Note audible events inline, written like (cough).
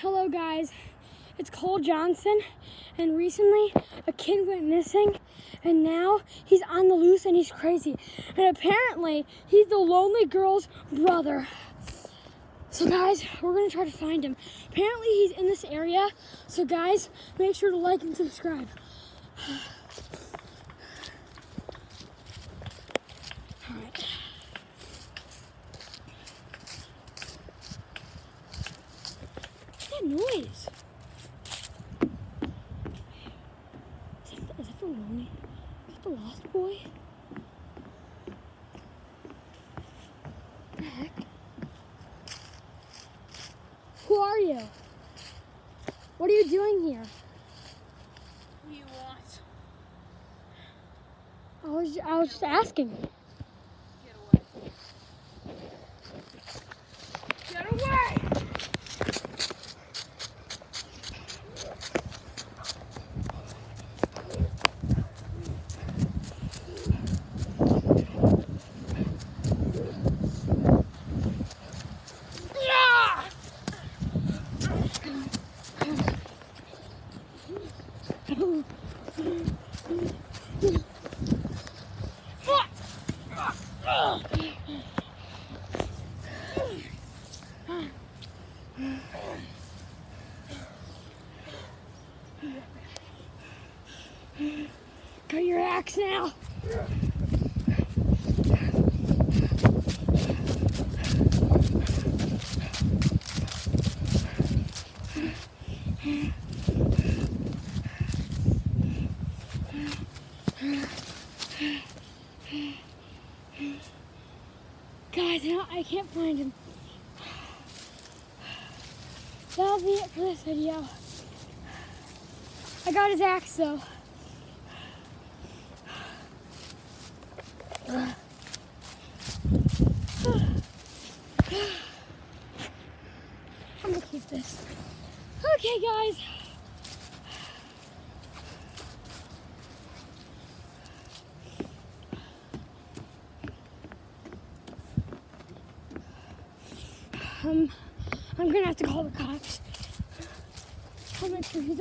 Hello guys, it's Cole Johnson and recently a kid went missing and now he's on the loose and he's crazy. And apparently he's the lonely girl's brother. So guys, we're gonna try to find him. Apparently he's in this area. So guys, make sure to like and subscribe. (sighs) noise? Is that, is that the lonely? Is that the lost boy? the heck? Who are you? What are you doing here? What do you want? I was I was just asking. Got your axe now. Guys, I, I can't find him. That'll be it for this video. I got his axe though. I'm gonna keep this. Okay, guys. Um, I'm gonna have to call the cops. I'll make sure he's.